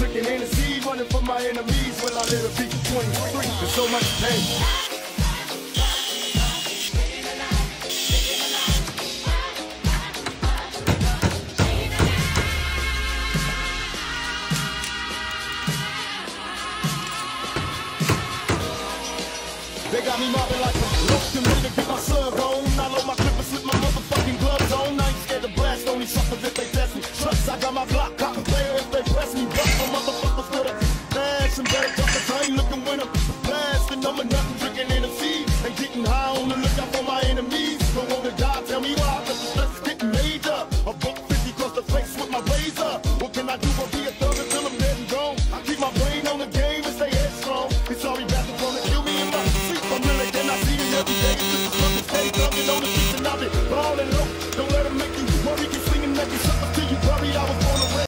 Drinking Hennessy, running from my enemies when I live a beat 23. There's so much pain. They got me mobbing like a lotion, ready to get my slug on. Got the time looking when I'm